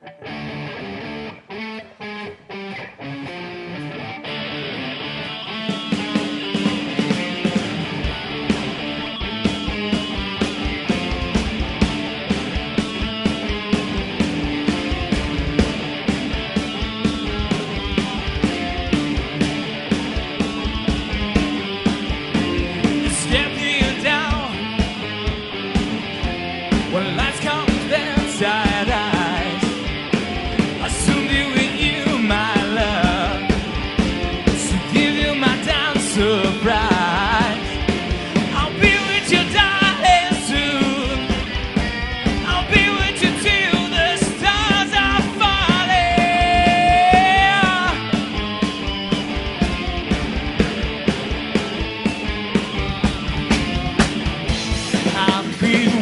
Step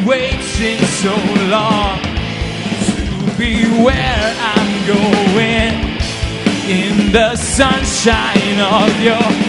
waiting so long to be where I'm going in the sunshine of your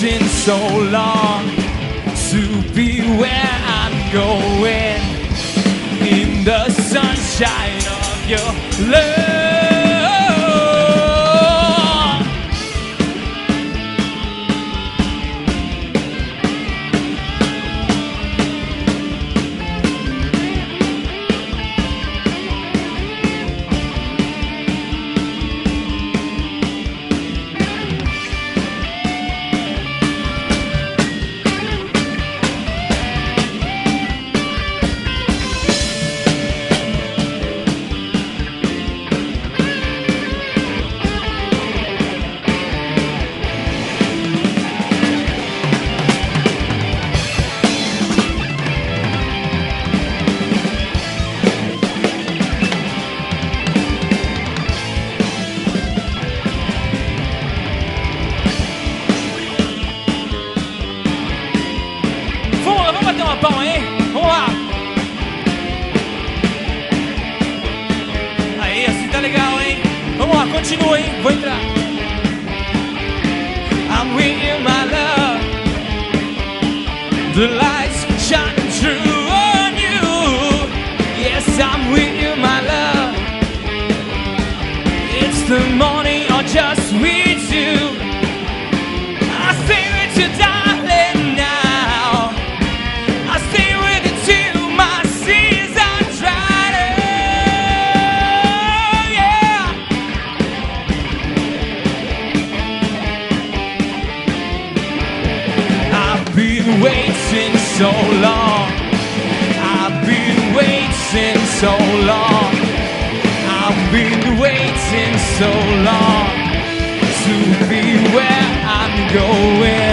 so long to be where I'm going in the sunshine of your love. Continua, hein? Vou entrar. I'm with you, my love. The lights shine true on you. Yes, I'm with you, my love. It's the morning so long. I've been waiting so long. I've been waiting so long to be where I'm going